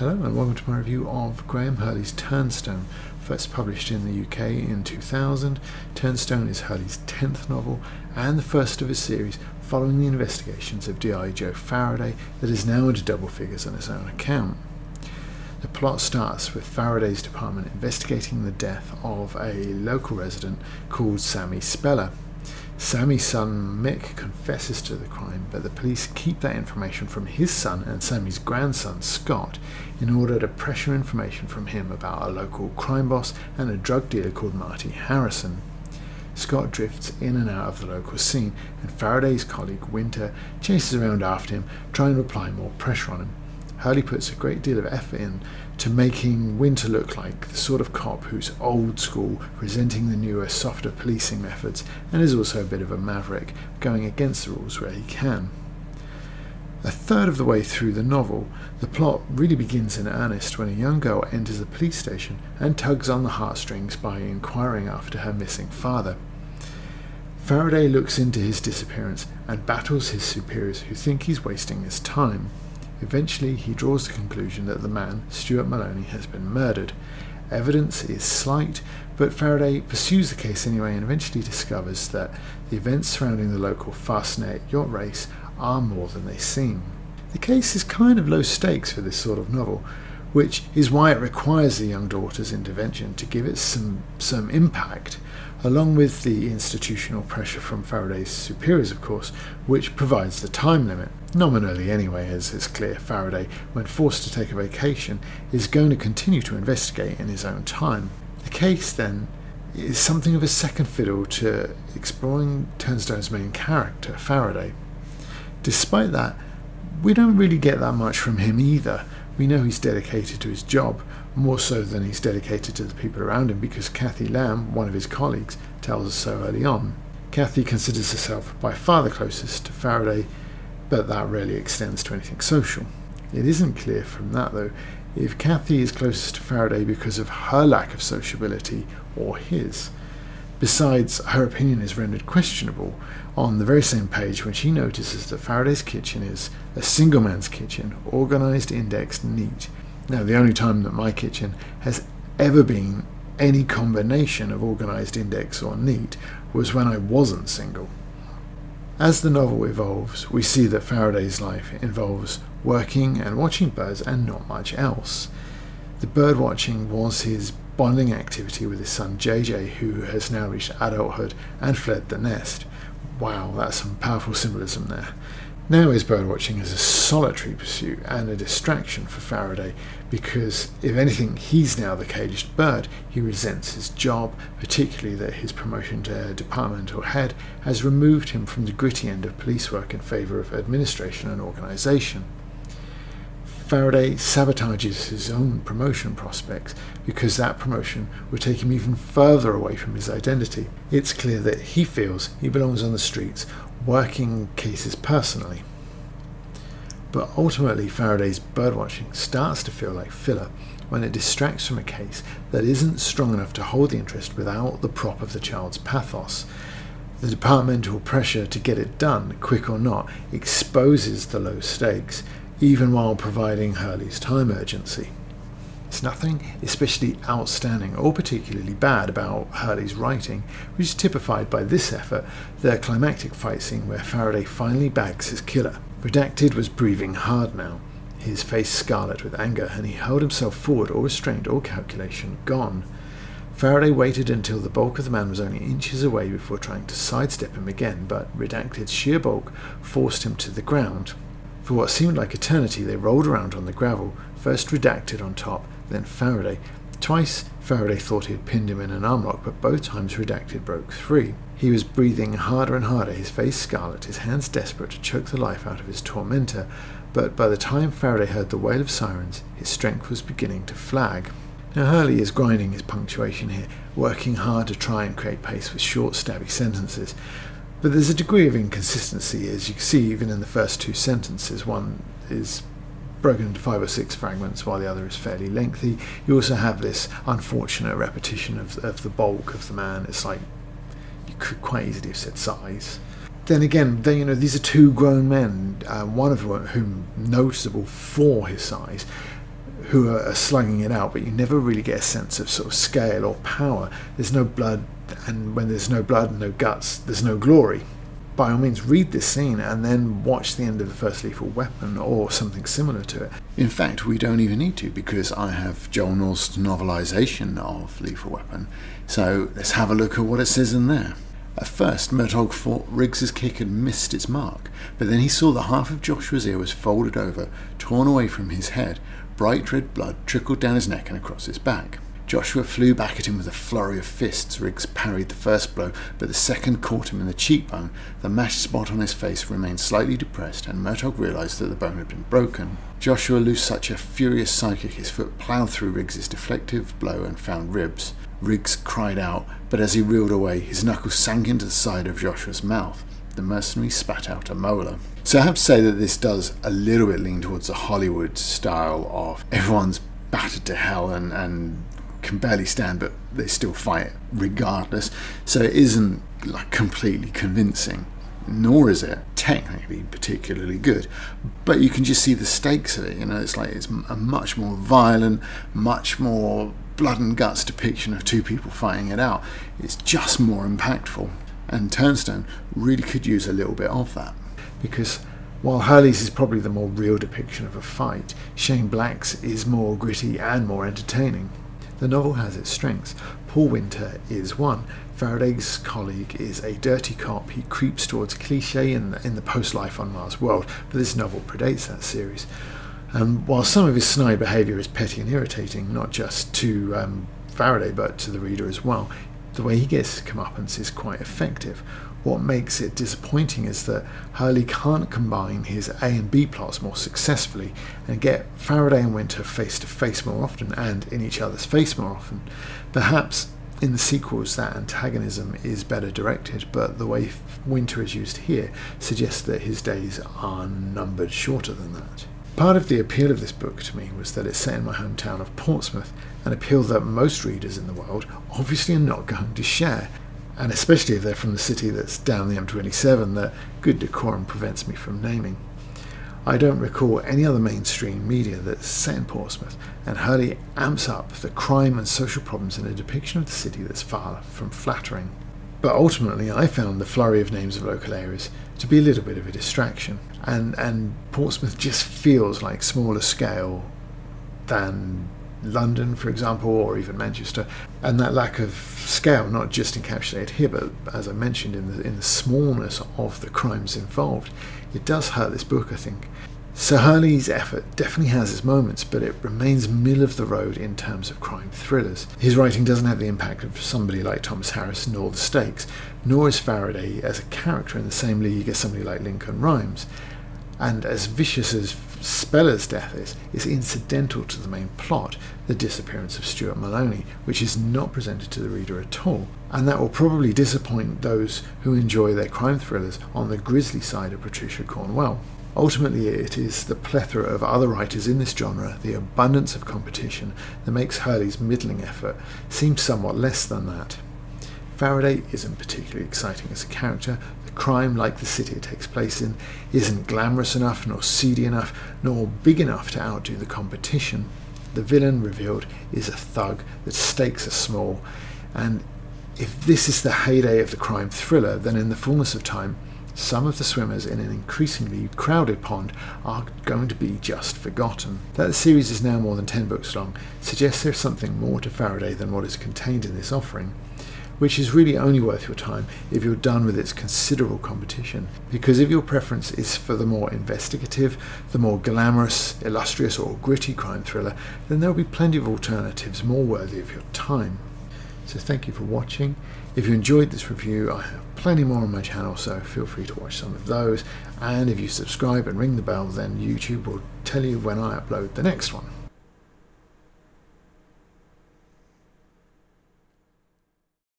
Hello and welcome to my review of Graham Hurley's Turnstone, first published in the UK in 2000. Turnstone is Hurley's 10th novel and the first of a series following the investigations of D.I. Joe Faraday that is now into double figures on his own account. The plot starts with Faraday's department investigating the death of a local resident called Sammy Speller. Sammy's son Mick confesses to the crime, but the police keep that information from his son and Sammy's grandson Scott in order to pressure information from him about a local crime boss and a drug dealer called Marty Harrison. Scott drifts in and out of the local scene, and Faraday's colleague Winter chases around after him, trying to apply more pressure on him. Hurley puts a great deal of effort in to making Winter look like the sort of cop who's old school, resenting the newer, softer policing methods, and is also a bit of a maverick, going against the rules where he can. A third of the way through the novel, the plot really begins in earnest when a young girl enters the police station and tugs on the heartstrings by inquiring after her missing father. Faraday looks into his disappearance and battles his superiors who think he's wasting his time. Eventually, he draws the conclusion that the man, Stuart Maloney, has been murdered. Evidence is slight, but Faraday pursues the case anyway and eventually discovers that the events surrounding the local Fastnet yacht race are more than they seem. The case is kind of low stakes for this sort of novel, which is why it requires the young daughter's intervention to give it some, some impact, along with the institutional pressure from Faraday's superiors, of course, which provides the time limit. Nominally, anyway, as is clear, Faraday, when forced to take a vacation, is going to continue to investigate in his own time. The case, then, is something of a second fiddle to exploring Turnstone's main character, Faraday. Despite that, we don't really get that much from him either. We know he's dedicated to his job, more so than he's dedicated to the people around him, because Kathy Lamb, one of his colleagues, tells us so early on. Kathy considers herself by far the closest to Faraday, but that rarely extends to anything social. It isn't clear from that, though, if Kathy is closest to Faraday because of her lack of sociability or his. Besides, her opinion is rendered questionable on the very same page when she notices that Faraday's kitchen is a single man's kitchen, organised, indexed, neat. Now, the only time that my kitchen has ever been any combination of organised, index, or neat was when I wasn't single. As the novel evolves, we see that Faraday's life involves working and watching birds and not much else. The bird watching was his bonding activity with his son JJ, who has now reached adulthood and fled the nest. Wow, that's some powerful symbolism there. Now his birdwatching is a solitary pursuit and a distraction for Faraday because, if anything, he's now the caged bird. He resents his job, particularly that his promotion to departmental head has removed him from the gritty end of police work in favour of administration and organisation. Faraday sabotages his own promotion prospects because that promotion would take him even further away from his identity. It's clear that he feels he belongs on the streets, working cases personally. But ultimately, Faraday's birdwatching starts to feel like filler when it distracts from a case that isn't strong enough to hold the interest without the prop of the child's pathos. The departmental pressure to get it done, quick or not, exposes the low stakes even while providing Hurley's time urgency. There's nothing especially outstanding or particularly bad about Hurley's writing, which is typified by this effort, the climactic fight scene where Faraday finally bags his killer. Redacted was breathing hard now, his face scarlet with anger, and he hurled himself forward, all restraint, all calculation gone. Faraday waited until the bulk of the man was only inches away before trying to sidestep him again, but Redacted's sheer bulk forced him to the ground. For what seemed like eternity, they rolled around on the gravel, first redacted on top, then Faraday. Twice, Faraday thought he had pinned him in an armlock, but both times redacted broke free. He was breathing harder and harder, his face scarlet, his hands desperate to choke the life out of his tormentor, but by the time Faraday heard the wail of sirens, his strength was beginning to flag. Now Hurley is grinding his punctuation here, working hard to try and create pace with short, stabby sentences, but there's a degree of inconsistency, as you can see even in the first two sentences. One is broken into five or six fragments, while the other is fairly lengthy. You also have this unfortunate repetition of, of the bulk of the man. It's like you could quite easily have said size. Then again, they, you know, these are two grown men, uh, one of whom noticeable for his size, who are, are slugging it out, but you never really get a sense of sort of scale or power. There's no blood, and when there's no blood and no guts, there's no glory. By all means, read this scene and then watch the end of the first Lethal Weapon or something similar to it. In fact, we don't even need to because I have Joel Norst's novelisation of Lethal Weapon. So let's have a look at what it says in there. At first, Murtaugh thought Riggs's kick had missed its mark, but then he saw that half of Joshua's ear was folded over, torn away from his head. Bright red blood trickled down his neck and across his back. Joshua flew back at him with a flurry of fists. Riggs parried the first blow, but the second caught him in the cheekbone. The mashed spot on his face remained slightly depressed, and Murtaugh realized that the bone had been broken. Joshua loosed such a furious sidekick his foot ploughed through Riggs's deflective blow and found ribs. Riggs cried out, but as he reeled away, his knuckles sank into the side of Joshua's mouth. The mercenary spat out a molar. So I have to say that this does a little bit lean towards the Hollywood style of everyone's battered to hell and, and can barely stand, but they still fight regardless. So it isn't like completely convincing, nor is it technically particularly good. But you can just see the stakes of it. You know, it's like it's a much more violent, much more blood and guts depiction of two people fighting it out. It's just more impactful. And Turnstone really could use a little bit of that. Because while Hurley's is probably the more real depiction of a fight, Shane Black's is more gritty and more entertaining. The novel has its strengths. Paul Winter is one. Faraday's colleague is a dirty cop. He creeps towards cliche in the, in the post Life on Mars world, but this novel predates that series. Um, while some of his snide behaviour is petty and irritating, not just to um, Faraday but to the reader as well, the way he gets comeuppance is quite effective. What makes it disappointing is that Hurley can't combine his A and B plots more successfully and get Faraday and Winter face to face more often and in each other's face more often. Perhaps in the sequels that antagonism is better directed, but the way Winter is used here suggests that his days are numbered shorter than that. Part of the appeal of this book to me was that it's set in my hometown of Portsmouth, an appeal that most readers in the world obviously are not going to share, and especially if they're from the city that's down the M27 that good decorum prevents me from naming. I don't recall any other mainstream media that's set in Portsmouth, and Hurley amps up the crime and social problems in a depiction of the city that's far from flattering. But ultimately, I found the flurry of names of local areas to be a little bit of a distraction. And, and Portsmouth just feels like smaller scale than London, for example, or even Manchester. And that lack of scale, not just encapsulated here, but as I mentioned, in the, in the smallness of the crimes involved, it does hurt this book, I think. Sir Hurley's effort definitely has its moments, but it remains middle of the road in terms of crime thrillers. His writing doesn't have the impact of somebody like Thomas Harris nor The Stakes, nor is Faraday as a character in the same league as somebody like Lincoln Rhymes. And as vicious as Speller's death is, is incidental to the main plot, the disappearance of Stuart Maloney, which is not presented to the reader at all. And that will probably disappoint those who enjoy their crime thrillers on the grisly side of Patricia Cornwell. Ultimately, it is the plethora of other writers in this genre, the abundance of competition, that makes Hurley's middling effort seem somewhat less than that. Faraday isn't particularly exciting as a character. Crime, like the city it takes place in, isn't glamorous enough, nor seedy enough, nor big enough to outdo the competition. The villain revealed is a thug, the stakes are small, and if this is the heyday of the crime thriller, then in the fullness of time, some of the swimmers in an increasingly crowded pond are going to be just forgotten. That the series is now more than 10 books long suggests there's something more to Faraday than what is contained in this offering, which is really only worth your time if you're done with its considerable competition. Because if your preference is for the more investigative, the more glamorous, illustrious, or gritty crime thriller, then there will be plenty of alternatives more worthy of your time. So thank you for watching. If you enjoyed this review, I have plenty more on my channel, so feel free to watch some of those. And if you subscribe and ring the bell, then YouTube will tell you when I upload the next one.